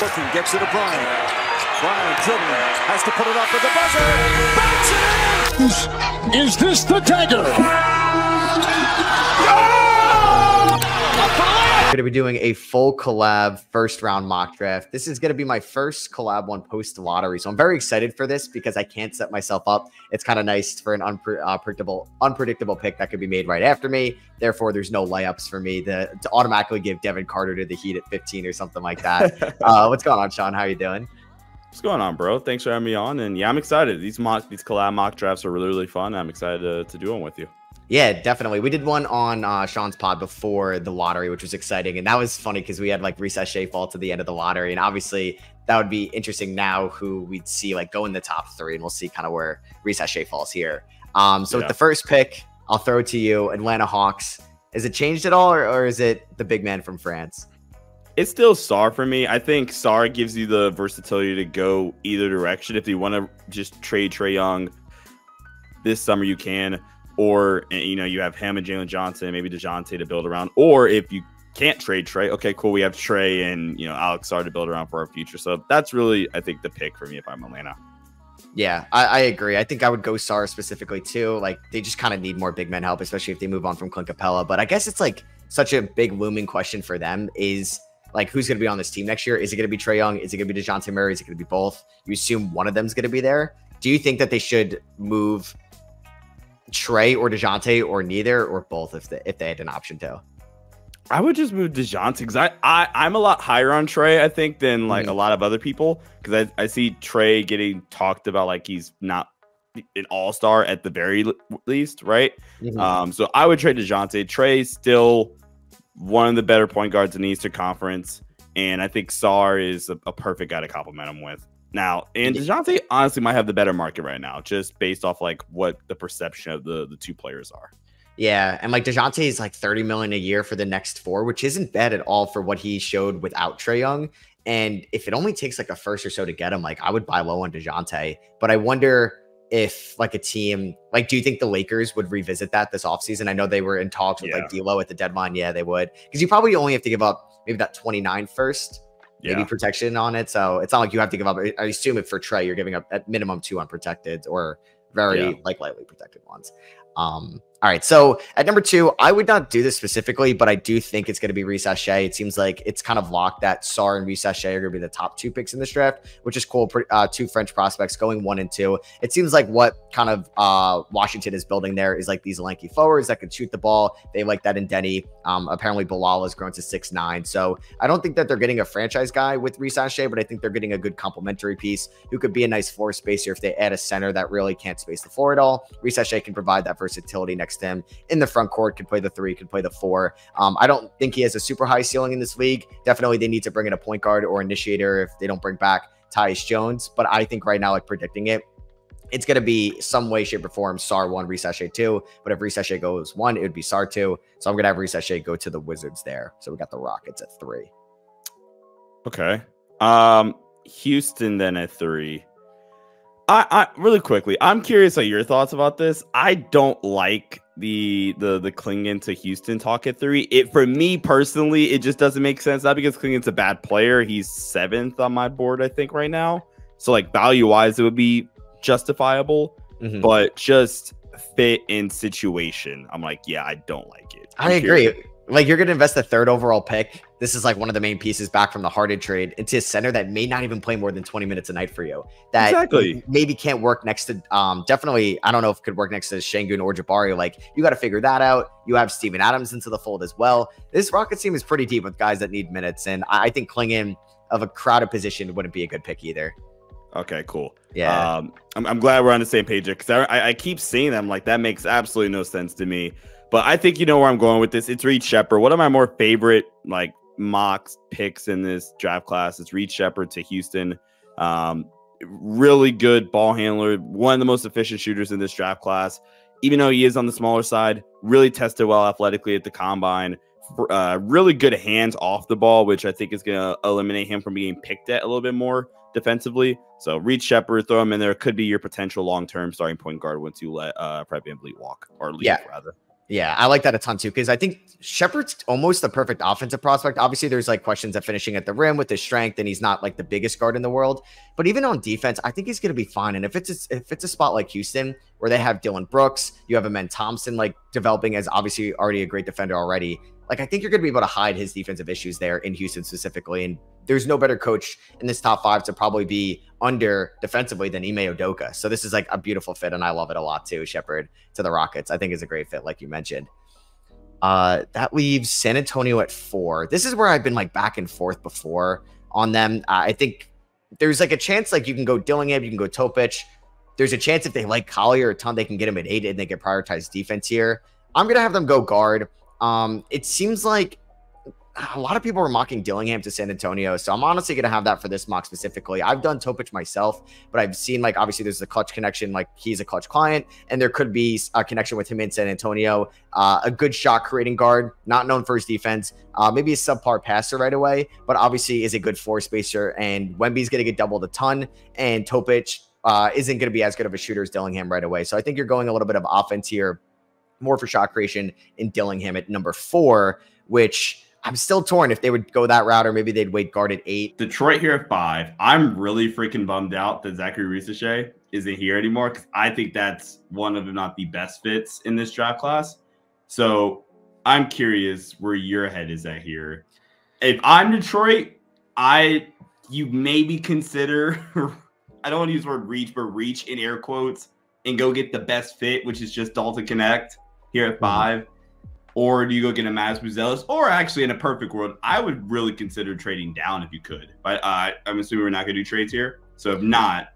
Looking, gets it to Bryant. Bryant dribbling, has to put it up with the buzzer. In! Is this the dagger? Going to be doing a full collab first round mock draft. This is going to be my first collab one post lottery. So I'm very excited for this because I can't set myself up. It's kind of nice for an unpredictable, uh, unpredictable pick that could be made right after me. Therefore, there's no layups for me to, to automatically give Devin Carter to the Heat at 15 or something like that. uh, what's going on, Sean? How are you doing? What's going on, bro? Thanks for having me on. And yeah, I'm excited. These mock, these collab mock drafts are really, really fun. I'm excited to, to do them with you. Yeah, definitely. We did one on uh, Sean's pod before the lottery, which was exciting, and that was funny because we had like Reese Shea fall to the end of the lottery, and obviously that would be interesting now who we'd see like go in the top three, and we'll see kind of where Risacher falls here. Um, so yeah. with the first pick, I'll throw it to you, Atlanta Hawks. Is it changed at all, or, or is it the big man from France? It's still Sarr for me. I think Sarr gives you the versatility to go either direction. If you want to just trade Trae Young this summer, you can or eh, you know you have him and Jalen Johnson, maybe Dejounte to build around, or if you can't trade Trae, okay, cool, we have Trae and you know Alex Sarr to build around for our future. So that's really I think the pick for me if I'm Atlanta. Yeah, I, I, agree. I think I would go Sarr specifically too. Like they just kind of need more big men help, especially if they move on from Clint Capela. But I guess it's like such a big looming question for them is like who's going to be on this team next year? Is it going to be Trae Young? Is it going to be Dejounte Murray? Is it going to be both? You assume one of them's going to be there. Do you think that they should move Trae or Dejounte or neither or both if they if they had an option to? I would just move Dejounte because I, I I'm a lot higher on Trae, I think than like mm-hmm. a lot of other people because I, I see Trae getting talked about like he's not an all star at the very least, right? Mm-hmm. Um, so I would trade Dejounte. Trae's still one of the better point guards in the Eastern Conference, and I think Sarr is a, a perfect guy to compliment him with now. And Dejounte honestly might have the better market right now, just based off like what the perception of the the two players are. Yeah, and like Dejounte is like 30 million a year for the next four, which isn't bad at all for what he showed without Trae Young. And if it only takes like a first or so to get him, like I would buy low on Dejounte. But I wonder if like a team like do you think the Lakers would revisit that this offseason? I know they were in talks with yeah. like D'Lo at the deadline. Yeah, they would. Because you probably only have to give up maybe that 29 first maybe yeah. protection on it. So it's not like you have to give up. I assume if for Trae, you're giving up at minimum two unprotected or very yeah. like lightly protected ones. Um, all right. So at number two, I would not do this specifically, but I do think it's going to be Reese Shea. It seems like it's kind of locked that Sarr and Reese Shea are going to be the top two picks in this draft, which is cool. Uh, two French prospects going one and two. It seems like what kind of uh, Washington is building there is like these lanky forwards that can shoot the ball. They like that in Deni. Um, apparently, Bilal has grown to six nine. So I don't think that they're getting a franchise guy with Reese Shea, but I think they're getting a good complementary piece who could be a nice floor spacer if they add a center that really can't space the floor at all. Risacher can provide that versatility next to him in the front court, can play the three, can play the four. Um, I don't think he has a super high ceiling in this league. Definitely, they need to bring in a point guard or initiator if they don't bring back Tyus Jones. But I think right now, like predicting it, it's going to be some way, shape, or form one, Risacher two. But if Risacher goes one, it would be Sarr 2. So I'm going to have Reese Shea go to the Wizards there. So we got the Rockets at three. Okay. Um, Houston then at three. I, I really quickly, I'm curious of your thoughts about this. I don't like the the the Clingan to Houston talk at three. It for me personally, it just doesn't make sense. Not because Clingan's a bad player. He's seventh on my board, I think, right now. So like value wise, it would be justifiable, mm-hmm. but just fit in situation. I'm like, yeah, I don't like it. I'm i agree. Curious like you're going to invest the third overall pick. This is like one of the main pieces back from the Harden trade into a center that may not even play more than 20 minutes a night for you. That exactly. maybe can't work next to um definitely I don't know if it could work next to Sengun or Jabari. Like you got to figure that out. You have Steven Adams into the fold as well. This Rockets team is pretty deep with guys that need minutes, and I think Clingan of a crowded position wouldn't be a good pick either. Okay, cool. Yeah, um, I'm, I'm glad we're on the same page because I, I keep seeing them like that makes absolutely no sense to me. But I think you know where I'm going with this. It's Reed Sheppard. One of my more favorite like mocks picks in this draft class It's Reed Sheppard to Houston. Um, really good ball handler, one of the most efficient shooters in this draft class. Even though he is on the smaller side, really tested well athletically at the combine. Uh, really good hands off the ball, which I think is going to eliminate him from being picked at a little bit more defensively. So Reed Sheppard, throw him in there. Could be your potential long term starting point guard once you let uh, Fred VanVleet walk or leave, yeah. rather. Yeah, I like that a ton too because I think Sheppard's almost the perfect offensive prospect. Obviously, there's like questions of finishing at the rim with his strength, and he's not like the biggest guard in the world. But even on defense, I think he's going to be fine. And if it's a, if it's a spot like Houston where they have Dillon Brooks, you have Amen Thompson like developing as obviously already a great defender already. Like I think you're going to be able to hide his defensive issues there in Houston specifically. And there's no better coach in this top five to probably be under defensively than Ime Udoka. So this is like a beautiful fit, and I love it a lot too. Sheppard to the Rockets, I think is a great fit, like you mentioned. Uh, that leaves San Antonio at four. This is where I've been like back and forth before on them. Uh, I think there's like a chance like you can go Dillingham, you can go Topic. There's a chance if they like Collier a ton, they can get him at eight and they can prioritize defense here. I'm gonna have them go guard. Um, it seems like a lot of people were mocking Dillingham to San Antonio. So I'm honestly going to have that for this mock specifically. I've done Topic myself, but I've seen like obviously there's a clutch connection, like he's a clutch client, and there could be a connection with him in San Antonio. Uh, a good shot creating guard, not known for his defense, uh, maybe a subpar passer right away, but obviously is a good four spacer. And Wemby's going to get doubled a ton, and Topic uh, isn't going to be as good of a shooter as Dillingham right away. So I think you're going a little bit of offense here, more for shot creation in Dillingham at number four, which I'm still torn if they would go that route or maybe they'd wait guard at eight. Detroit here at five. I'm really freaking bummed out that Zachary Risacher isn't here anymore because I think that's one of, if not the best fits in this draft class. So I'm curious where your head is at here. If I'm Detroit, I you maybe consider I don't want to use the word reach, but reach in air quotes and go get the best fit, which is just Dalton Knecht here at 5 mm-hmm or do you go get a Matas Buzelis? Or actually, in a perfect world, I would really consider trading down if you could. But uh, I'm assuming we're not going to do trades here. So if not,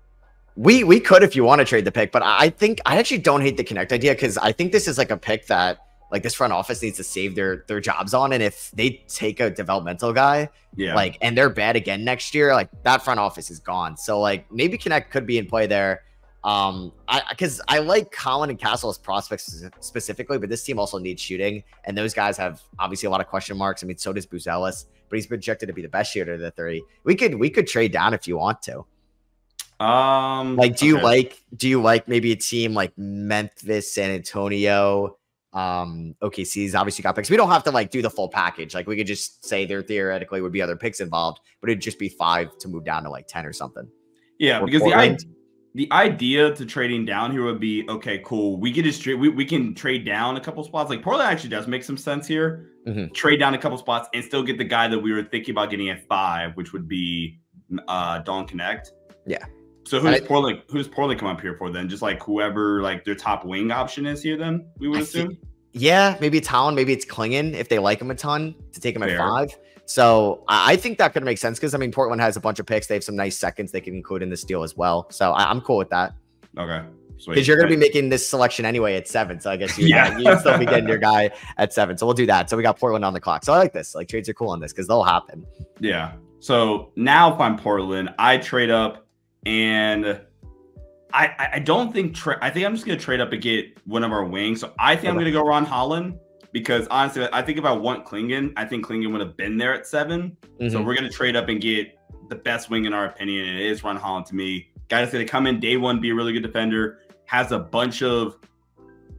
we we could if you want to trade the pick. But I think I actually don't hate the Knecht idea because I think this is like a pick that like this front office needs to save their their jobs on. And if they take a developmental guy, yeah, like and they're bad again next year, like that front office is gone. So like maybe Knecht could be in play there. Um, I because I like Colin and Castle as prospects specifically, but this team also needs shooting, and those guys have obviously a lot of question marks. I mean, so does Buzelis, but he's projected to be the best shooter of the three. We could we could trade down if you want to. Um, like, do okay. you like do you like maybe a team like Memphis, San Antonio? Um, OKC's obviously got picks. We don't have to like do the full package. Like, we could just say there theoretically would be other picks involved, but it'd just be five to move down to like ten or something. Yeah, or because Portland. the idea the idea to trading down here would be okay, cool. We can just trade, we, we can trade down a couple spots. Like Portland actually does make some sense here. Mm-hmm. Trade down a couple spots and still get the guy that we were thinking about getting at five, which would be uh Don Knecht. Yeah. So who's I, Portland? Who's Portland come up here for then? Just like whoever like their top wing option is here. Then we would I assume. Think, yeah, maybe it's Holland, maybe it's Clingan if they like him a ton to take him Fair. at five. So I think that could make sense because I mean Portland has a bunch of picks. They have some nice seconds they can include in this deal as well. So I, am cool with that. Okay. Because you're going to be making this selection anyway at seven. So I guess you, yeah. you still be getting your guy at seven. So we'll do that. So we got Portland on the clock. So I like this. Like trades are cool on this because they'll happen. Yeah. So now if I'm Portland, I trade up and I I don't think tra- I think I'm just gonna trade up and get one of our wings. So I think. I'm gonna go Ron Holland because honestly, I think if I want Clingan, I think Clingan would have been there at 7 mm-hmm. So we're gonna trade up and get the best wing in our opinion, and it is Ron Holland to me. Guy that's gonna come in day one, be a really good defender, has a bunch of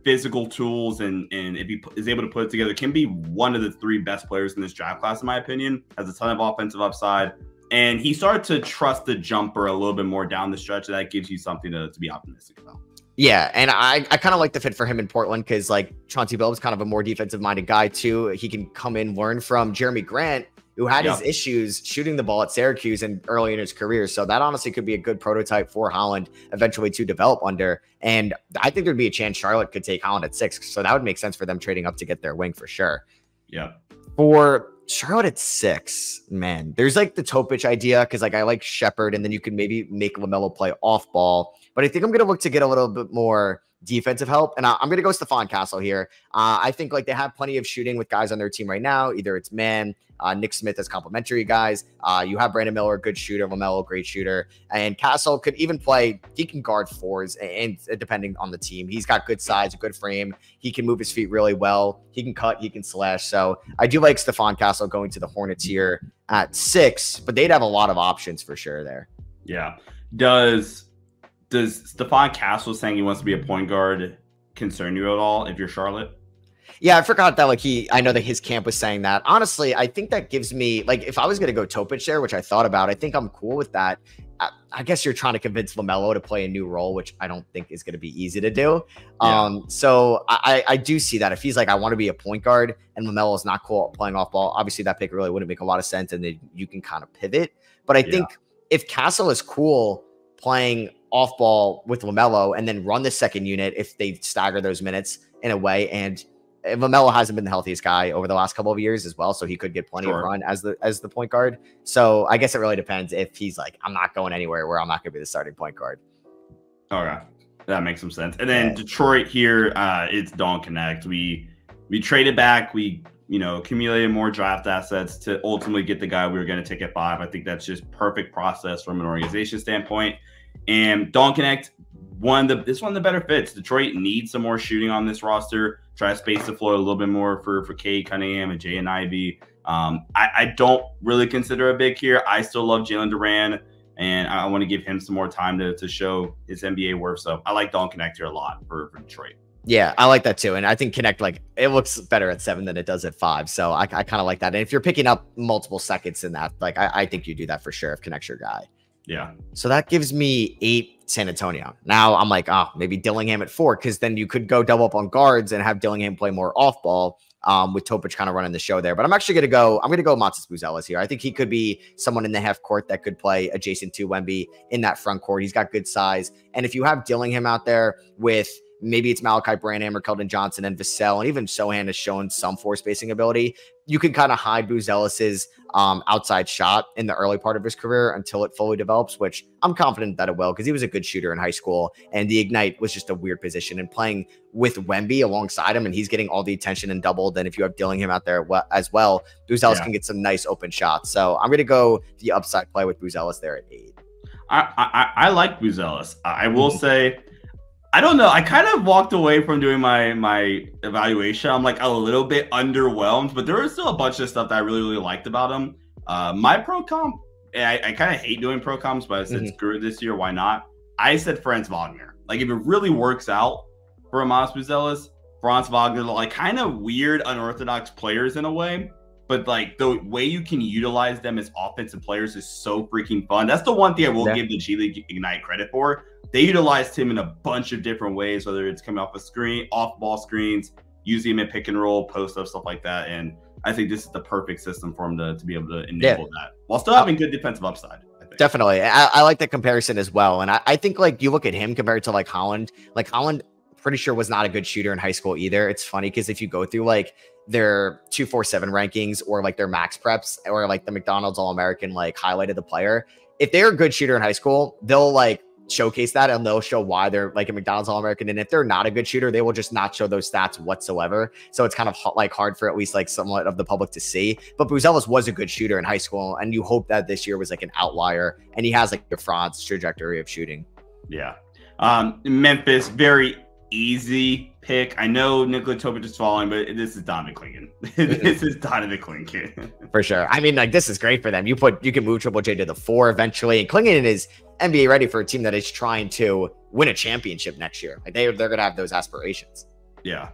physical tools, and and if he is able to put it together, can be one of the three best players in this draft class, in my opinion. Has a ton of offensive upside. And he started to trust the jumper a little bit more down the stretch. That gives you something to, to be optimistic about. Yeah, and I, I kind of like the fit for him in Portland because like Chauncey Billups kind of a more defensive minded guy too. He can come in, learn from Jerami Grant, who had his issues shooting the ball at Syracuse and early in his career. So that honestly could be a good prototype for Holland eventually to develop under. And I think there'd be a chance Charlotte could take Holland at six. So that would make sense for them trading up to get their wing for sure. Yeah. For Charlotte at six, man, there's like the Topic idea because like I like Sheppard, and then you can maybe make LaMelo play off ball. But I think I'm going to look to get a little bit more defensive help. And I, am going to go Stephon Castle here. Uh, I think like they have plenty of shooting with guys on their team right now. Either it's man, uh, Nick Smith as complementary guys. Uh, you have Brandon Miller, a good shooter, LaMelo, great shooter, and Castle could even play. He can guard fours, and, and depending on the team, he's got good size, a good frame. He can move his feet really well. He can cut, he can slash. So I do like Stephon Castle going to the Hornets here at six, but they'd have a lot of options for sure there. Yeah. Does does Stephon Castle saying he wants to be a point guard concern you at all if you're Charlotte? Yeah, I forgot that. Like he, I know that his camp was saying that. Honestly, I think that gives me like if I was gonna go Topic there, which I thought about, I think I'm cool with that. I, I guess you're trying to convince Lamelo to play a new role, which I don't think is going to be easy to do. Yeah. Um, so I, I do see that if he's like, I want to be a point guard, and Lamelo is not cool playing off ball, obviously that pick really wouldn't make a lot of sense, and then you can kind of pivot. But I Yeah. think if Castle is cool playing off ball with Lamelo and then run the second unit if they stagger those minutes in a way. And Lamelo hasn't been the healthiest guy over the last couple of years as well, so he could get plenty Sure. of run as the as the point guard. So I guess it really depends if he's like, I'm not going anywhere where I'm not going to be the starting point guard. Okay, that makes some sense. And then Yeah. Detroit here, uh, it's Don't Knecht. We we traded back. We you know accumulated more draft assets to ultimately get the guy we were going to take at five. I think that's just perfect process from an organization standpoint. And Don't Knecht, one the this one the better fits. Detroit needs some more shooting on this roster. Try to space the floor a little bit more for for Cade Cunningham and Jaden Ivey. Um, I, I don't really consider a big here. I still love Jalen Duren and I want to give him some more time to, to show his NBA worth. So I like Don Knecht here a lot for, for Detroit. Yeah, I like that too. And I think Knecht, like, it looks better at seven than it does at five. So I, I kind of like that. And if you're picking up multiple seconds in that, like, I, I think you do that for sure if Knecht's your guy. Yeah. So that gives me eight San Antonio. Now I'm like, oh, maybe Dillingham at four, because then you could go double up on guards and have Dillingham play more off ball. Um, with Topic kind of running the show there, but I'm actually gonna go. I'm gonna go Matas Buzelis here. I think he could be someone in the half court that could play adjacent to Wemby in that front court. He's got good size, and if you have Dillingham out there with maybe it's Malaki Branham or Keldon Johnson and Vassell, and even Sochan has shown some force spacing ability. You can kind of hide Buzelis's um, outside shot in the early part of his career until it fully develops, which I'm confident that it will because he was a good shooter in high school. And the Ignite was just a weird position. And playing with Wemby alongside him, and he's getting all the attention and doubled. And if you have Dillingham out there as well, Buzelis Yeah. can get some nice open shots. So I'm going to go the upside play with Buzelis there at eight. I, I, I like Buzelis. I will Mhm. say, I don't know. I kind of walked away from doing my my evaluation. I'm like a little bit underwhelmed, but there was still a bunch of stuff that I really really liked about him. Uh, my pro comp, I, I kind of hate doing pro comps, but I said Mhm. screw it this year. Why not? I said Franz Wagner. Like if it really works out for Amos Buzelis, Franz Wagner, like kind of weird, unorthodox players in a way. But like the way you can utilize them as offensive players is so freaking fun. That's the one thing I will Yeah. give the G League Ignite credit for. They utilized him in a bunch of different ways, whether it's coming off a screen, off ball screens, using him in pick and roll, post up, stuff like that. And I think this is the perfect system for him to, to be able to enable that while still having good defensive upside. Definitely. I, I like that comparison as well. And I, I think like you look at him compared to like Holland, like Holland pretty sure was not a good shooter in high school either. It's funny because if you go through like their 247 rankings or like their max preps or like the McDonald's All American like highlighted the player, if they're a good shooter in high school, they'll like showcase that and they'll show why they're like a McDonald's All American. And if they're not a good shooter, they will just not show those stats whatsoever. So it's kind of like hard for at least like somewhat of the public to see. But Buzelis was a good shooter in high school, and you hope that this year was like an outlier, and he has like the Franz trajectory of shooting. Yeah. Um, Memphis, very easy pick. I know Nikola Topic is falling, but this is Donovan Clingan. Mm-hmm. this is Donovan Clingan. For sure. I mean, like this is great for them. You put you can move Triple J to the four eventually, and Clingan is NBA ready for a team that is trying to win a championship next year. Like they they're gonna have those aspirations. yeah.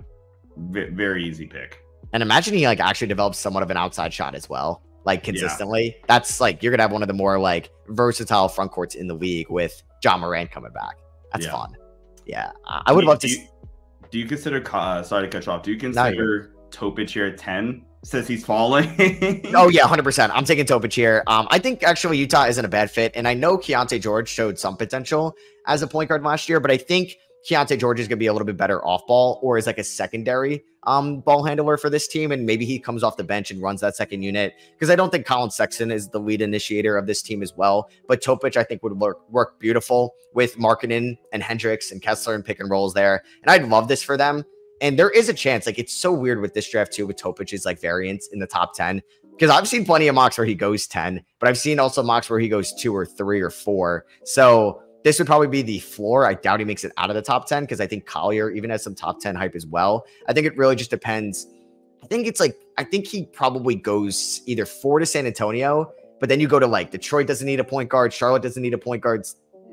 V- very easy pick. And imagine he like actually develops somewhat of an outside shot as well, like Yeah. consistently. That's like you're gonna have one of the more like versatile front courts in the league with Ja Morant coming back. That's Yeah. fun. Yeah, I I would Do- love to. Do you, do you consider? Uh, sorry to cut you off. Do you consider Topic here at ten since he's falling? Oh yeah, hundred percent. I'm taking Topic here. Um, I think actually Utah isn't a bad fit, and I know Keyonte George showed some potential as a point guard last year, but I think Keyonte George is going to be a little bit better off ball or is like a secondary um ball handler for this team, and maybe he comes off the bench and runs that second unit because I don't think Collin Sexton is the lead initiator of this team as well. But Topic I think would work work beautiful with Markkanen and Hendricks and Kessler and pick and rolls there, and I'd love this for them. And there is a chance, like it's so weird with this draft too, with Topic's like variance in the top 10 because I've seen plenty of mocks where he goes 10, but I've seen also mocks where he goes two or three or four. So this would probably be the floor. I doubt he makes it out of the top 10 because I think Collier even has some top 10 hype as well. I think it really just depends. I think it's like, I think he probably goes either four to San Antonio, but then you go to like Detroit doesn't need a point guard, Charlotte doesn't need a point guard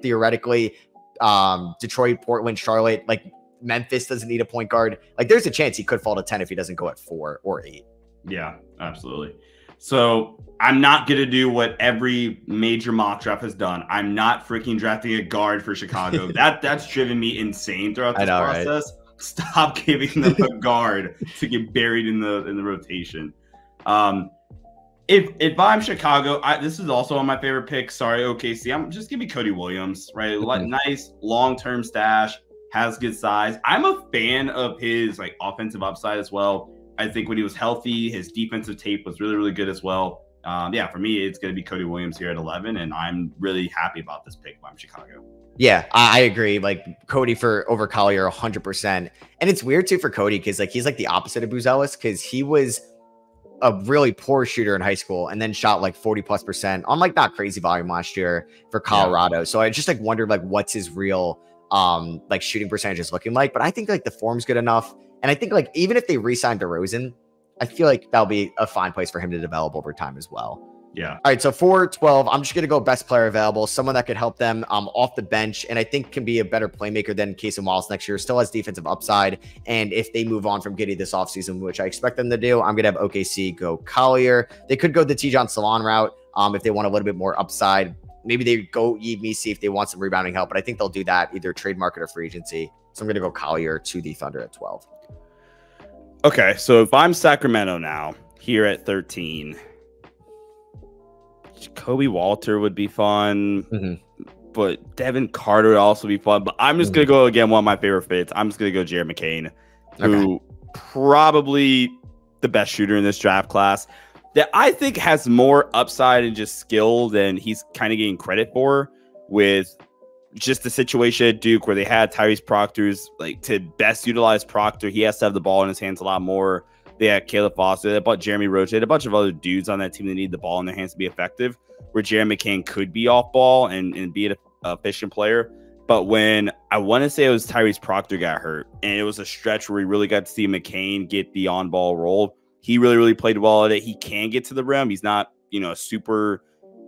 theoretically. Um, Detroit, Portland, Charlotte, like Memphis doesn't need a point guard. Like there's a chance he could fall to 10 if he doesn't go at four or eight. Yeah, absolutely. So I'm not gonna do what every major mock draft has done. I'm not freaking drafting a guard for Chicago. that that's driven me insane throughout this know, process. Right? Stop giving them a guard to get buried in the in the rotation. Um, if if I'm Chicago, I, this is also on my favorite pick. Sorry, OKC. I'm just give me Cody Williams, right? Mm-hmm. Nice long term stash, has good size. I'm a fan of his like offensive upside as well. I think when he was healthy, his defensive tape was really really good as well. Um, yeah, for me, it's going to be Cody Williams here at 11, and I'm really happy about this pick by Chicago. Yeah, I, agree. Like Cody for over Collier, 100%. And it's weird too for Cody because like he's like the opposite of Buzelis because he was a really poor shooter in high school and then shot like 40 plus percent on like not crazy volume last year for Colorado. Yeah. So I just like wondered like what's his real um like shooting percentage is looking like. But I think like the form's good enough. And I think like even if they re-signed DeRozan, I feel like that'll be a fine place for him to develop over time as well. Yeah. All right. So for 12, I'm just going to go best player available, someone that could help them um, off the bench and I think can be a better playmaker than Cason Wallace next year. Still has defensive upside. And if they move on from Giddey this offseason, which I expect them to do, I'm going to have OKC go Collier. They could go the Tidjane Salaün route um, if they want a little bit more upside. Maybe they go Yves if they want some rebounding help, but I think they'll do that either trade market or free agency. So I'm going to go Collier to the Thunder at 12. Okay. So if I'm Sacramento now, here at 13, Kobe Walter would be fun. Mm-hmm. But Devin Carter would also be fun. But I'm just mm-hmm. gonna go again. One of my favorite fits. I'm just gonna go Jared McCain, who okay. probably the best shooter in this draft class. That I think has more upside and just skill than he's kind of getting credit for. With just the situation at Duke where they had Tyrese Proctor's like to best utilize Proctor, he has to have the ball in his hands a lot more. They had Caleb Foster. They bought Jeremy Roach. They had a bunch of other dudes on that team that need the ball in their hands to be effective. Where Jeremy McCain could be off ball and, and be an efficient player. But when I want to say it was Tyrese Proctor got hurt, and it was a stretch where we really got to see McCain get the on ball role. He really, really played well at it. He can get to the rim. He's not, you know, a super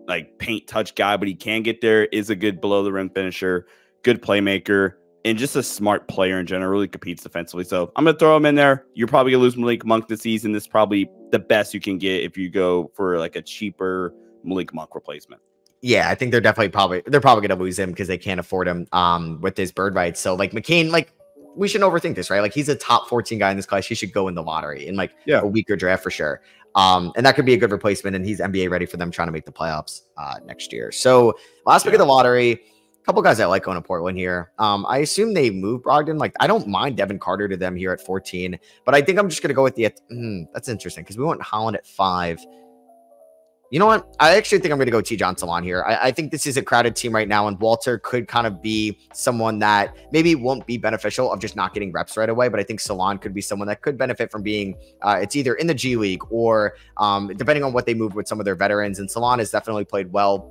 like paint touch guy, but he can get there. Is a good below the rim finisher, good playmaker and just a smart player in general, really competes defensively. So I'm gonna throw him in there. You're probably gonna lose Malik Monk this season. This is probably the best you can get if you go for like a cheaper Malik Monk replacement. Yeah, I think they're definitely probably they're probably gonna lose him because they can't afford him um with his bird rights. So like McCain, like we shouldn't overthink this, right? Like he's a top 14 guy in this class. He should go in the lottery in like yeah. a weaker draft for sure. Um, and that could be a good replacement. And he's NBA ready for them trying to make the playoffs uh next year. So last yeah. pick of the lottery a couple guys I like going to Portland here. Um, I assume they move Brogdon. Like, I don't mind Devin Carter to them here at 14, but I think I'm just going to go with the. Mm, that's interesting because we went Holland at five. You know what? I actually think I'm going to go Tidjane Salaün here. I, I, think this is a crowded team right now, and Walter could kind of be someone that maybe won't be beneficial of just not getting reps right away. But I think Salaün could be someone that could benefit from being. Uh, it's either in the G League or um, depending on what they move with some of their veterans. And Salaün has definitely played well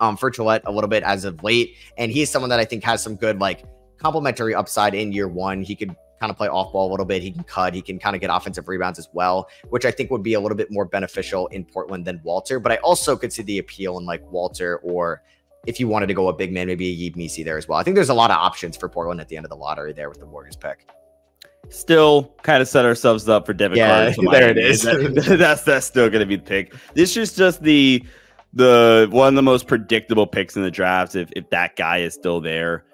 um, for Gillette a little bit as of late. And he's someone that I think has some good, like, complementary upside in year one. He could kind of play off ball a little bit. He can cut. He can kind of get offensive rebounds as well, which I think would be a little bit more beneficial in Portland than Walter. But I also could see the appeal in like Walter or if you wanted to go a big man, maybe a Yves Missi there as well. I think there's a lot of options for Portland at the end of the lottery there with the Warriors pick. Still kind of set ourselves up for Devin yeah, Carter. there it is. that, that's that's still going to be the pick. This is just the the one of the most predictable picks in the draft if, if that guy is still there.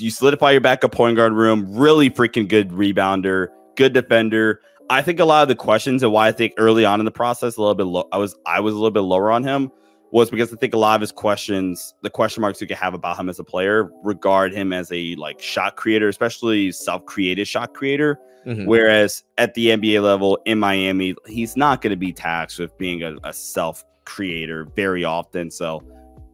You solidify your backup point guard room, really freaking good rebounder, good defender. I think a lot of the questions and why I think early on in the process a little bit low I was I was a little bit lower on him was because I think a lot of his questions, the question marks you could have about him as a player, regard him as a like shot creator, especially self-created shot creator. Mm-hmm. Whereas at the NBA level in Miami, he's not going to be taxed with being a, a self creator very often. So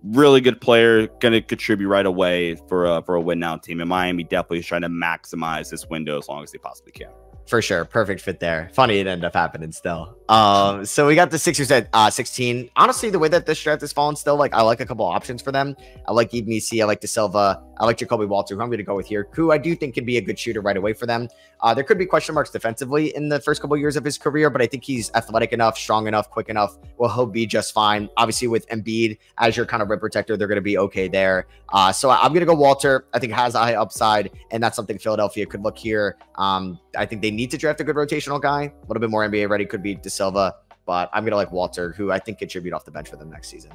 really good player, going to contribute right away for a, for a win now team. And Miami definitely is trying to maximize this window as long as they possibly can. For sure. Perfect fit there. Funny it ended up happening still. Um, so we got the Sixers at uh, 16. Honestly, the way that this draft has fallen, still like I like a couple options for them. I like Missi, I like da Silva, I like Ja'Kobe Walter, who I'm going to go with here, who I do think could be a good shooter right away for them. Uh, there could be question marks defensively in the first couple years of his career, but I think he's athletic enough, strong enough, quick enough. Well, he'll be just fine. Obviously, with Embiid as your kind of rim protector, they're going to be okay there. Uh, so I'm going to go Walter. I think has a high upside, and that's something Philadelphia could look here. Um, I think they need to draft a good rotational guy, a little bit more NBA ready. Could be Silva, but I'm going to like Walter, who I think contribute off the bench for them next season.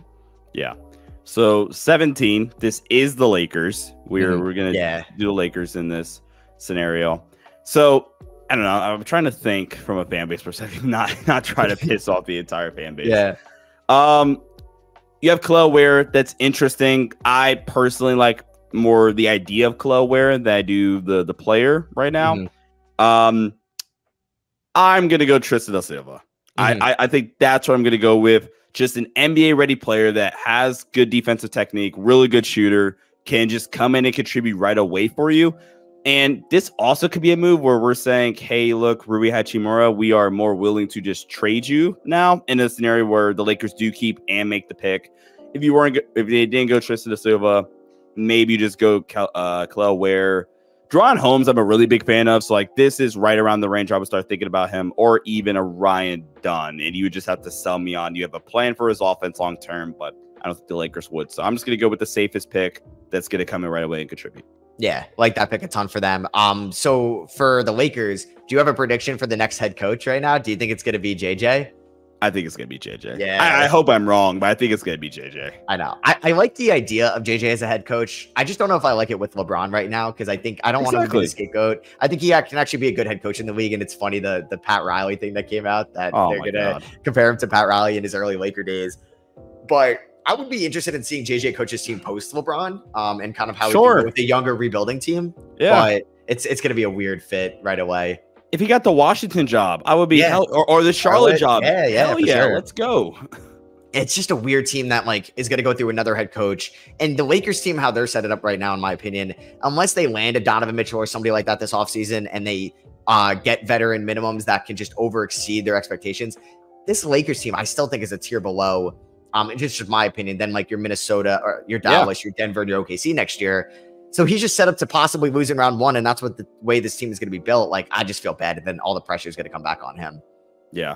Yeah. So 17, this is the Lakers. We're Mhm. we're gonna Yeah. do the Lakers in this scenario. So I don't know. I'm trying to think from a fan base perspective, not not try to piss off the entire fan base. Yeah. Um, you have Kel'el Ware. That's interesting. I personally like more the idea of Kel'el Ware than I do the the player right now. Mhm. Um, I'm gonna go Tristan da Silva. Mhm. I, I think that's what I'm gonna go with. Just an NBA ready player that has good defensive technique, really good shooter, can just come in and contribute right away for you. And this also could be a move where we're saying, hey, look, Rui Hachimura, we are more willing to just trade you now in a scenario where the Lakers do keep and make the pick. If you weren't, if they didn't go Tristan da Silva, maybe you just go uh, Kel'el Ware. DaRon Holmes, I'm a really big fan of. So, like, this is right around the range I would start thinking about him, or even a Ryan Dunn. And you would just have to sell me on you have a plan for his offense long term, but I don't think the Lakers would. So, I'm just going to go with the safest pick that's going to come in right away and contribute. Yeah, like that pick a ton for them. Um, so for the Lakers, do you have a prediction for the next head coach right now? Do you think it's going to be JJ? I think it's going to be JJ. Yeah. I, I hope I'm wrong, but I think it's going to be JJ. I know. I, I like the idea of JJ as a head coach. I just don't know if I like it with LeBron right now because I think I don't want him to be the scapegoat. I think he can actually be a good head coach in the league. And it's funny the the Pat Riley thing that came out that Oh, they're gonna God. compare him to Pat Riley in his early Laker days. But I would be interested in seeing JJ coach his team post LeBron, um, and kind of how he Sure. with the younger rebuilding team. Yeah. But it's it's gonna be a weird fit right away. If he got the Washington job, I would be Yeah. hell, or, or the Charlotte, Charlotte, job. yeah, yeah, Hell yeah, sure. let's go. it's just a weird team that like is going to go through another head coach. And the Lakers team, how they're set it up right now, in my opinion, unless they land a Donovan Mitchell or somebody like that this offseason and they uh, get veteran minimums that can just over exceed their expectations, this Lakers team, I still think is a tier below. Um, it's just my opinion. Then like your Minnesota or your Yeah. Dallas, your Denver, your OKC next year. So he's just set up to possibly lose in round one, and that's what the way this team is going to be built. Like I just feel bad, and then all the pressure is going to come back on him. Yeah.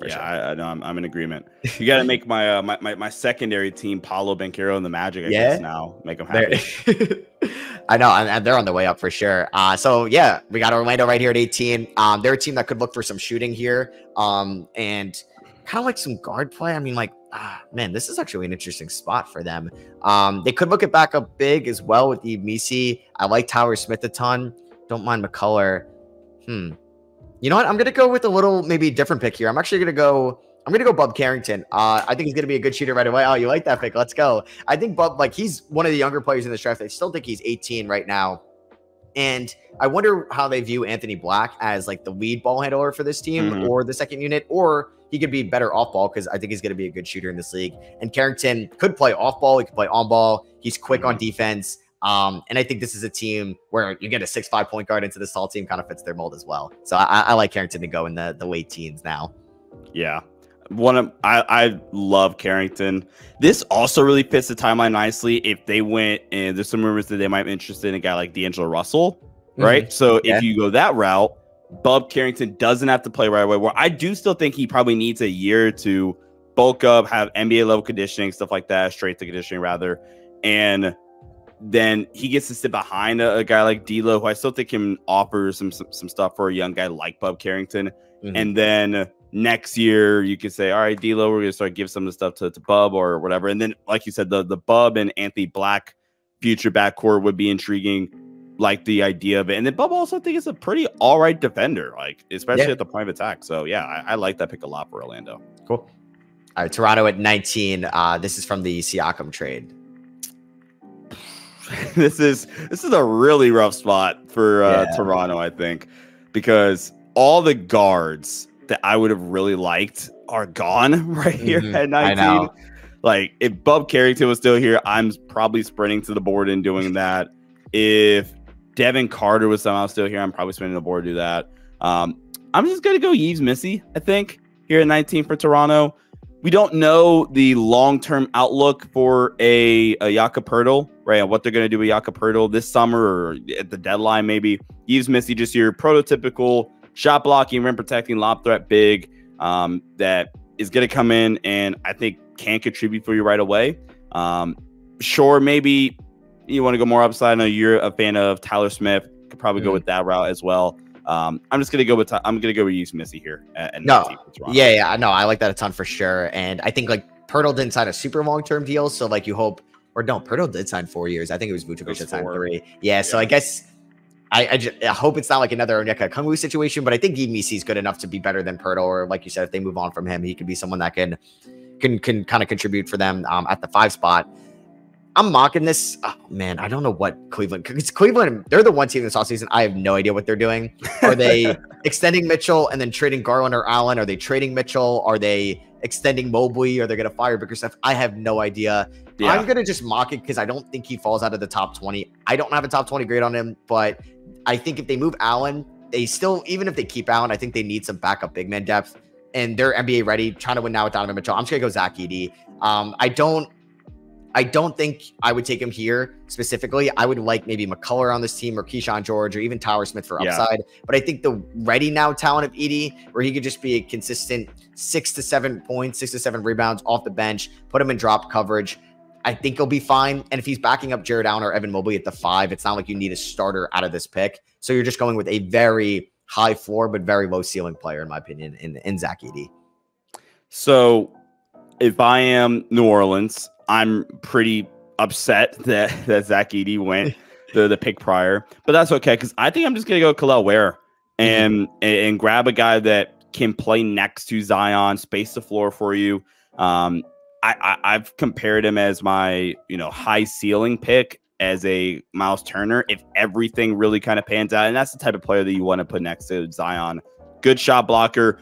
For yeah, sure. I, I know. I'm, I'm in agreement. You got to make my, uh, my my my secondary team, Paolo Banchero and the Magic. I Yeah. guess now make them happy. I know, and, they're on the way up for sure. Uh, so yeah, we got Orlando right here at 18. Um, they're a team that could look for some shooting here, um, and kind of like some guard play. I mean, like, ah, man, this is actually an interesting spot for them. Um, they could look at backup big as well with the Missi. I like Tyler Smith a ton. Don't mind McCullough. Hmm. You know what? I'm gonna go with a little maybe different pick here. I'm actually gonna go. I'm gonna go Bub Carrington. Uh, I think he's gonna be a good shooter right away. Oh, you like that pick? Let's go. I think Bub, like he's one of the younger players in this draft. I still think he's 18 right now. And I wonder how they view Anthony Black as like the lead ball handler for this team Mhm. or the second unit, or he could be better off ball because I think he's going to be a good shooter in this league. And Carrington could play off ball, he could play on ball. He's quick on defense. Um, and I think this is a team where you get a six five point guard into this tall team, kind of fits their mold as well. So I, I like Carrington to go in the the late teens now. Yeah. One of I, I love Carrington. This also really fits the timeline nicely. If they went and there's some rumors that they might be interested in a guy like D'Angelo Russell, right? So Yeah. if you go that route, Bub Carrington doesn't have to play right away. Where I do still think he probably needs a year to bulk up, have NBA level conditioning, stuff like that, straight to conditioning rather, and then he gets to sit behind a, a guy like D'Lo, who I still think can offer some, some some stuff for a young guy like Bub Carrington. Mhm. And then next year you can say, all right, D'Lo, we're gonna start give some of the stuff to, to Bub or whatever. And then, like you said, the the Bub and Anthony Black future backcourt would be intriguing. Like the idea of it, and then Bub also think is a pretty all right defender, like especially Yeah. at the point of attack. So yeah, I, I like that pick a lot for Orlando. Cool. All right, Toronto at 19. Uh, this is from the Siakam trade. this is this is a really rough spot for uh, Yeah. Toronto, I think, because all the guards that I would have really liked are gone right here Mhm, at I 19. know. Like if Bub Carrington was still here, I'm probably sprinting to the board and doing that. If Devin Carter was somehow still here, I'm probably sprinting to the board to do that. Um, I'm just gonna go Yves Missi. I think here at 19 for Toronto. We don't know the long term outlook for a, a Jakob Poeltl, right? What they're going to do with Jakob this summer or at the deadline, maybe. Yves Missi, just your prototypical shot blocking, rim protecting, lob threat big um, that is going to come in and I think can contribute for you right away. Um, sure, maybe you want to go more upside. I know you're a fan of Tyler Smith. Could probably mm-hmm. go with that route as well. Um, I'm just gonna go with I'm gonna go with Yves Missi here. At, no, yeah, yeah, no, I like that a ton for sure. And I think like Poeltl didn't sign a super long term deal, so like you hope or no, Poeltl did sign four years. I think it was Vucevic that signed three. Yeah, yeah, so I guess I, I, just, I, hope it's not like another Onyeka Okongwu situation, but I think Yves is good enough to be better than Poeltl. Or like you said, if they move on from him, he could be someone that can can can kind of contribute for them um, at the five spot. I'm mocking this. Oh, man, I don't know what Cleveland because Cleveland, they're the one team this offseason. I have no idea what they're doing. Are they extending Mitchell and then trading Garland or Allen? Are they trading Mitchell? Are they extending Mobley? Are they going to fire Bickerstaff? I have no idea. Yeah. I'm going to just mock it because I don't think he falls out of the top 20. I don't have a top 20 grade on him, but I think if they move Allen, they still, even if they keep Allen, I think they need some backup big man depth and they're NBA ready, trying to win now with Donovan Mitchell. I'm just gonna go Zach Edey. Um, I don't I don't think I would take him here specifically. I would like maybe McCullough on this team or Kyshawn George or even Tyler Smith for upside. Yeah. But I think the ready now talent of Edey, where he could just be a consistent six to seven points, six to seven rebounds off the bench, put him in drop coverage. I think he'll be fine. And if he's backing up Jarrett Allen or Evan Mobley at the five, it's not like you need a starter out of this pick. So you're just going with a very high floor but very low ceiling player, in my opinion, in, in Zach Edey. So if I am New Orleans, I'm pretty upset that that Zach Edey went the the pick prior, but that's okay because I think I'm just gonna go Kel'el Ware and, mm-hmm. and and grab a guy that can play next to Zion, space the floor for you. Um, I, I have compared him as my you know high ceiling pick as a Miles Turner if everything really kind of pans out, and that's the type of player that you want to put next to Zion. Good shot blocker,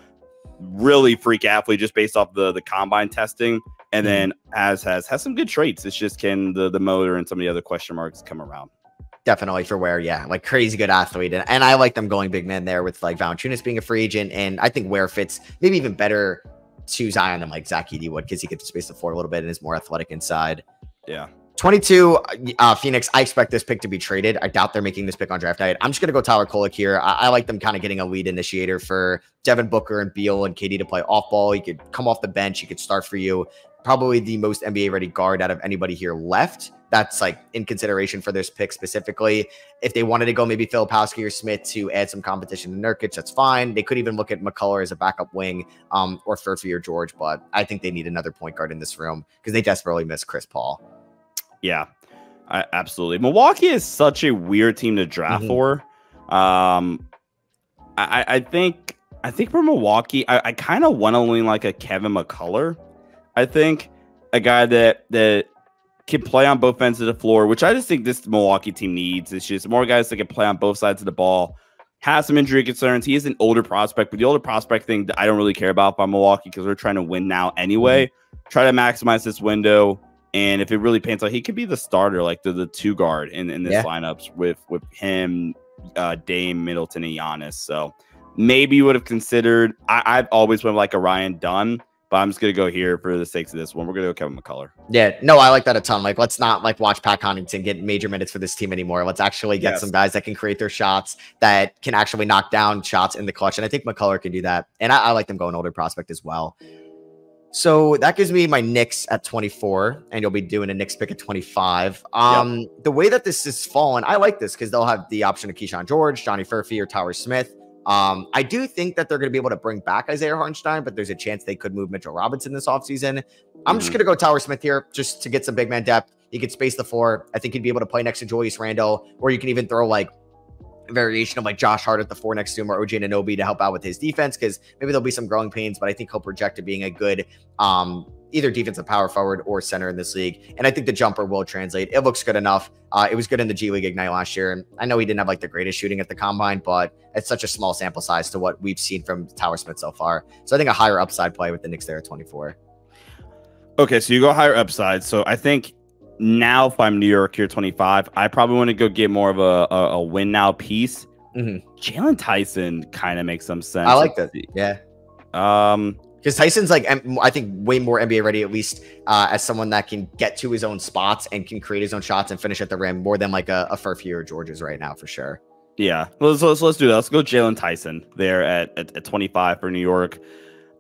really freak athlete just based off the the combine testing. And mm-hmm. then as has has some good traits. It's just can the the motor and some of the other question marks come around. Definitely for Ware, yeah, like crazy good athlete, and, and I like them going big man there with like Valanciunas being a free agent, and I think Ware fits maybe even better to Zion than like Zach Edey would because he gets to space the floor a little bit and is more athletic inside. Yeah. 22, uh, Phoenix. I expect this pick to be traded. I doubt they're making this pick on draft night. I'm just going to go Tyler Kolek here. I, I like them kind of getting a lead initiator for Devin Booker and Beal and KD to play off ball. He could come off the bench. He could start for you. Probably the most NBA ready guard out of anybody here left. That's like in consideration for this pick specifically. If they wanted to go maybe Filipowski or Smith to add some competition to Nurkic, that's fine. They could even look at McCullough as a backup wing um, or Furphy or George, but I think they need another point guard in this room because they desperately miss Chris Paul. Yeah, I, absolutely. Milwaukee is such a weird team to draft mm-hmm. for. Um, I, I think I think for Milwaukee, I, I kind of want to lean like a Kevin McCullough. I think a guy that that can play on both ends of the floor, which I just think this Milwaukee team needs. It's just more guys that can play on both sides of the ball. Has some injury concerns. He is an older prospect, but the older prospect thing I don't really care about by Milwaukee because we're trying to win now anyway. Mm-hmm. Try to maximize this window. And if it really pans out, he could be the starter, like the, the two guard in, in this yeah. lineups with with him, uh, Dame, Middleton, and Giannis. So maybe you would have considered. I, I've always been like a Ryan Dunn, but I'm just gonna go here for the sakes of this one. We're gonna go Kevin McCullough. Yeah, no, I like that a ton. Like, let's not like watch Pat Connaughton get major minutes for this team anymore. Let's actually get yes. some guys that can create their shots, that can actually knock down shots in the clutch. And I think McCullough can do that. And I, I like them going older prospect as well. So that gives me my Knicks at 24, and you'll be doing a Knicks pick at 25. Um, yep. the way that this is fallen, I like this because they'll have the option of Kyshawn George, Johnny Furphy, or Tyler Smith. Um, I do think that they're going to be able to bring back Isaiah Hartenstein, but there's a chance they could move Mitchell Robinson this offseason. I'm mm-hmm. just going to go Tyler Smith here just to get some big man depth. He could space the floor. I think he'd be able to play next to Julius Randle, or you can even throw like variation of like Josh Hart at the four next to him or OG Anunoby to help out with his defense because maybe there'll be some growing pains, but I think he'll project to being a good um, either defensive power forward or center in this league. And I think the jumper will translate. It looks good enough. Uh, it was good in the G League Ignite last year. And I know he didn't have like the greatest shooting at the combine, but it's such a small sample size to what we've seen from Tyler Smith so far. So I think a higher upside play with the Knicks there at 24. Okay, so you go higher upside. So I think now if I'm New York here 25, I probably want to go get more of a, a, a win now piece. Mm-hmm. Jaylon Tyson kind of makes some sense. I like that. Yeah. Um, because Tyson's like I think way more NBA ready at least uh, as someone that can get to his own spots and can create his own shots and finish at the rim more than like a, a Furphy or George's right now for sure. Yeah, let's let's, let's do that. Let's go Jaylon Tyson there at, at, at 25 for New York.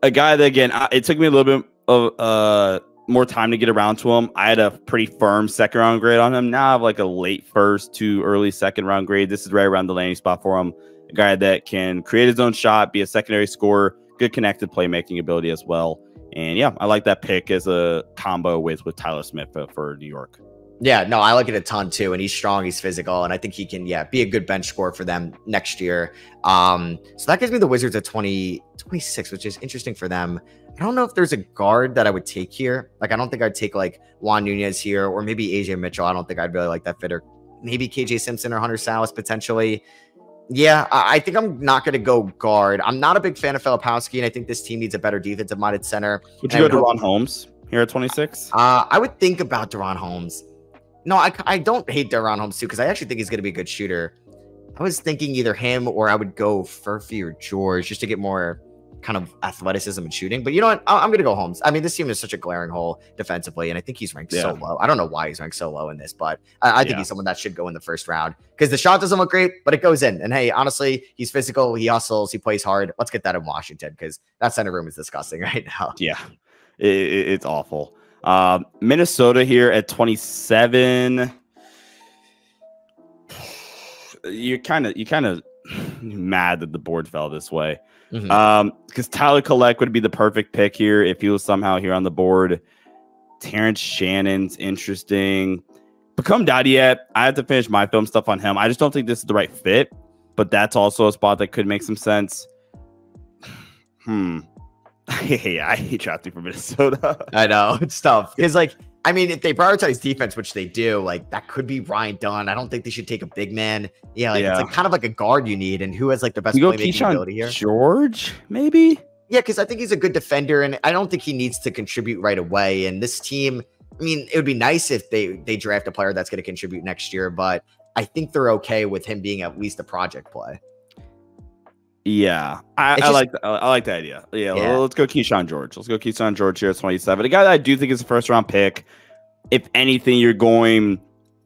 A guy that again, I, it took me a little bit of uh more time to get around to him. I had a pretty firm second round grade on him. Now I have like a late first to early second round grade. This is right around the landing spot for him. A guy that can create his own shot, be a secondary scorer, good connected playmaking ability as well. And yeah, I like that pick as a combo with with Tyler Smith for, for New York. Yeah, no, I like it a ton too. And he's strong, he's physical, and I think he can, yeah, be a good bench scorer for them next year. Um, so that gives me the Wizards at 20, 26, which is interesting for them. I don't know if there's a guard that I would take here. Like, I don't think I'd take like Juan Nunez here, or maybe Ajay Mitchell. I don't think I'd really like that fit, or maybe KJ Simpson or Hunter Sallis potentially. Yeah, I, I think I'm not going to go guard. I'm not a big fan of Filipowski, and I think this team needs a better defensive minded center. Would you And go to would Holmes here at 26? Uh, I would think about DaRon Holmes. No, I, I don't hate DaRon Holmes too because I actually think he's going to be a good shooter. I was thinking either him or I would go Furphy or George just to get more kind of athleticism and shooting. But you know what? I- I'm going to go Holmes. I mean, this team is such a glaring hole defensively, and I think he's ranked so low. I don't know why he's ranked so low in this, but I, I think Yeah. he's someone that should go in the first round because the shot doesn't look great, but it goes in. And hey, honestly, he's physical, he hustles, he plays hard. Let's get that in Washington because that center room is disgusting right now. Yeah, it, it- it's awful. Um, Minnesota here at 27. You're kind of you kind of mad that the board fell this way. Mhm. Um, because Tyler Kolek would be the perfect pick here if he was somehow here on the board. Terrence Shannon's interesting. Become Daddy yet. I have to finish my film stuff on him. I just don't think this is the right fit, but that's also a spot that could make some sense. Hmm. Hey, I hate drafting for Minnesota. I know it's tough because, like, I mean, if they prioritize defense, which they do, like that could be Ryan Dunn. I don't think they should take a big man. Yeah, like Yeah. it's like kind of like a guard you need, and who has like the best you playmaking ability here? George, maybe. Yeah, because I think he's a good defender, and I don't think he needs to contribute right away. And this team, I mean, it would be nice if they they draft a player that's going to contribute next year, but I think they're okay with him being at least a project play. Yeah, I, It's I like the, I like the idea. Yeah, Yeah. well, let's go Kyshawn George. Let's go Kyshawn George here at 27. A guy that I do think is a first round pick. If anything, you're going.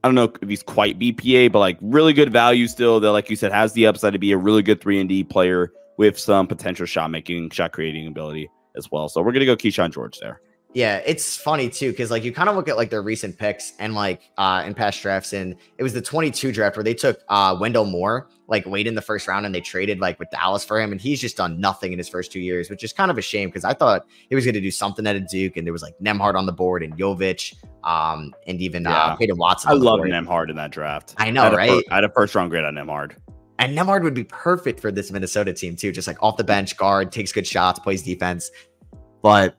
I don't know if he's quite BPA, but like really good value still. That, like you said, has the upside to be a really good three and D player with some potential shot making, shot creating ability as well. So we're gonna go Kyshawn George there. Yeah, it's funny too because like you kind of look at like their recent picks and like uh in past drafts, and it was the 22 draft where they took uh Wendell Moore like late in the first round and they traded like with Dallas for him, and he's just done nothing in his first two years, which is kind of a shame because I thought he was going to do something at a Duke, and there was like Nembhard on the board and Jovic, um, and even Yeah. uh Peyton Watson. I love board. Nembhard in that draft. I know, fir- right? I had a first round grade on Nembhard. And Nembhard would be perfect for this Minnesota team too, just like off the bench, guard, takes good shots, plays defense. But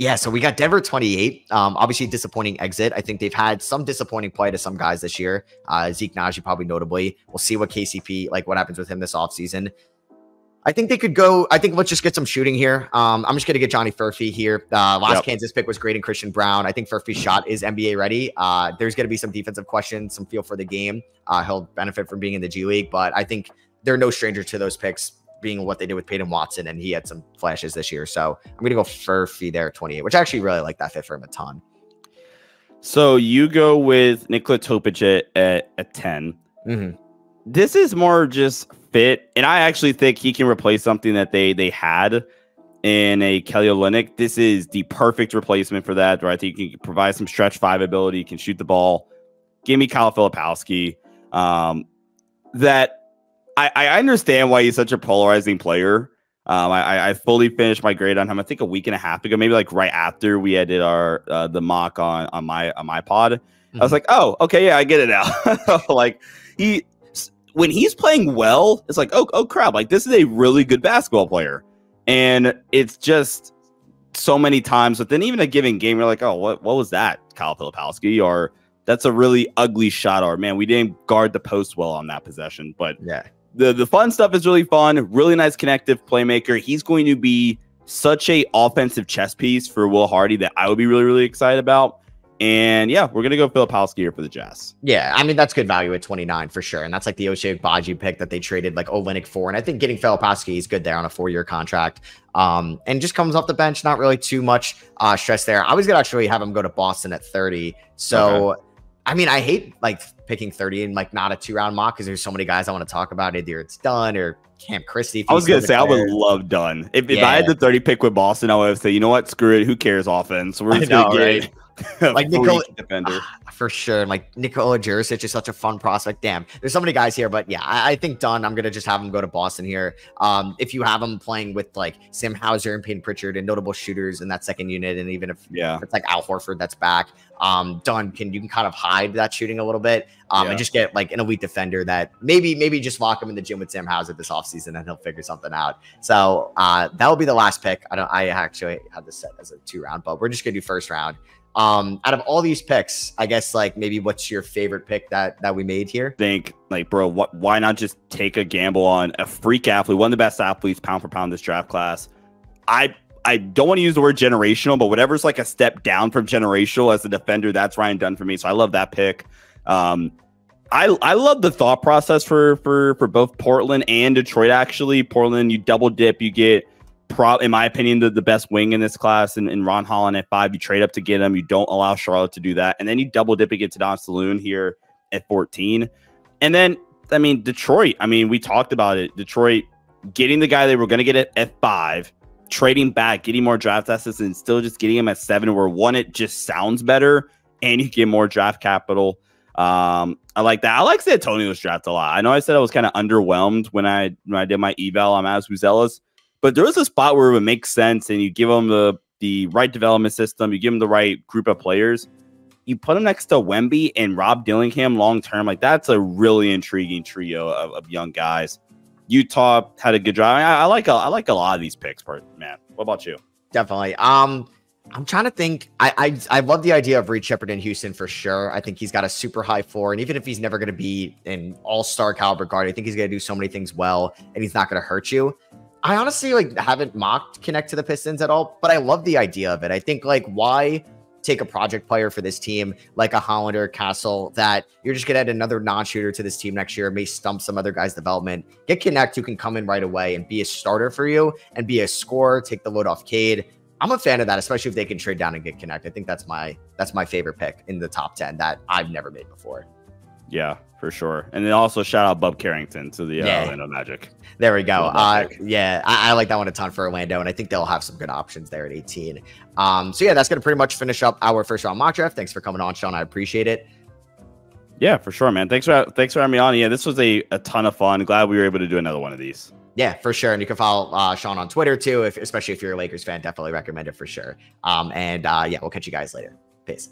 yeah, so we got Denver 28. Um, obviously disappointing exit. I think they've had some disappointing play to some guys this year. Uh, Zeke Nnaji probably notably. We'll see what KCP like what happens with him this offseason. I think they could go. I think let's just get some shooting here. Um, I'm just gonna get Johnny Furphy here. Uh, last Yep. Kansas pick was great in Christian Braun. I think Furphy's shot is NBA ready. Uh, there's gonna be some defensive questions, some feel for the game. Uh, he'll benefit from being in the G League, but I think they're no stranger to those picks being what they did with Peyton Watson, and he had some flashes this year. So I'm gonna go Furphy there at 28, which I actually really like that fit for him a ton. So you go with Nikola Topic at, at, at 10. Mhm. This is more just fit, and I actually think he can replace something that they they had in a Kelly Olynyk. This is the perfect replacement for that. Where I think he can provide some stretch five ability, can shoot the ball. Give me Kyle Filipowski. Um, that I, I understand why he's such a polarizing player. Um, I, I- fully finished my grade on him. I think a week and a half ago, maybe like right after we had did our uh, the mock on on my on my pod. I was Mhm. like, oh, okay, yeah, I get it now. like he when he's playing well, it's like, oh, oh crap, like this is a really good basketball player, and it's just so many times within even a given game, you're like, oh, what what was that, Kyle Filipowski, or that's a really ugly shot, or man, we didn't guard the post well on that possession, but Yeah. The the fun stuff is really fun. Really nice connective playmaker. He's going to be such a offensive chess piece for Will Hardy that I would be really really excited about. And yeah, we're gonna go Filipowski here for the Jazz. Yeah, I mean that's good value at 29 for sure, and that's like the Ochai Agbaji pick that they traded like Olynyk for, and I think getting Filipowski is good there on a four-year contract. Um, and just comes off the bench, not really too much uh stress there. I was gonna actually have him go to Boston at 30. So, okay. I mean, I hate like picking 30 and like not a two-round mock because there's so many guys I want to talk about. Either it's Dunn or Cam Christie. I was gonna say I would love Dunn if, if I had the 30 pick with Boston. I would say, you know what, screw it. Who cares offense? We're just gonna get. Right? like Nikola defender uh, for sure. Like Nikola Djurisic is such a fun prospect. Damn, there's so many guys here, but yeah, I, I, think Dunn. I'm gonna just have him go to Boston here. Um, if you have him playing with like Sam Hauser and Payne Pritchard and notable shooters in that second unit, and even if yeah, it's like Al Horford that's back, um, Dunn can you can kind of hide that shooting a little bit, um, yeah. and just get like an elite defender that maybe maybe just lock him in the gym with Sam Hauser this offseason and he'll figure something out. So uh, that will be the last pick. I don't. I actually had this set as a two round, but we're just gonna do first round. Um, out of all these picks, I guess like maybe what's your favorite pick that that we made here? Think like, bro? Why not just take a gamble on a freak athlete, one of the best athletes pound for pound this draft class? I I don't want to use the word generational, but whatever's like a step down from generational as a defender, that's Ryan Dunn for me. So I love that pick. Um, I I love the thought process for for for both Portland and Detroit. Actually, Portland, you double dip, you get pro, in my opinion, the, the best wing in this class. And, and Ron Holland at five, you trade up to get him. You don't allow Charlotte to do that. And then you double dip to Don Salaün here at 14. And then, I mean, Detroit, I mean, we talked about it. Detroit getting the guy they were going to get at, at five, trading back, getting more draft assets, and still just getting him at seven, where one, it just sounds better and you get more draft capital. Um, I like that. I like Antonio's draft a lot. I know I said I was kind of underwhelmed when I when I did my eval on Matas Buzelis, but there is a spot where it would make sense, and you give them the the right development system, you give them the right group of players. You put them next to Wemby and Rob Dillingham long term, like that's a really intriguing trio of, of young guys. Utah had a good drive. I, I like a, I like a lot of these picks, man. What about you? Definitely. Um, I'm trying to think. I, I I love the idea of Reed Sheppard in Houston for sure. I think he's got a super high floor, and even if he's never going to be an All Star caliber guard, I think he's going to do so many things well, and he's not going to hurt you. I honestly like haven't mocked Knecht to the Pistons at all, but I love the idea of it. I think like why take a project player for this team like a Hollander Castle that you're just gonna add another non-shooter to this team next year, may stump some other guys' development. Get Knecht who can come in right away and be a starter for you and be a scorer, take the load off Cade. I'm a fan of that, especially if they can trade down and get Knecht. I think that's my that's my favorite pick in the top 10 that I've never made before. Yeah, for sure. And then also shout out Bub Carrington to the uh, yeah. Orlando Magic. There we go. Uh, yeah, I, I, like that one a ton for Orlando, and I think they'll have some good options there at 18. Um, so yeah, that's gonna pretty much finish up our first round mock draft. Thanks for coming on, Sean. I appreciate it. Yeah, for sure, man. Thanks for thanks for having me on. Yeah, this was a, a ton of fun. Glad we were able to do another one of these. Yeah, for sure. And you can follow uh, Sean on Twitter too, if especially if you're a Lakers fan. Definitely recommend it for sure. Um, and uh, yeah, we'll catch you guys later. Peace.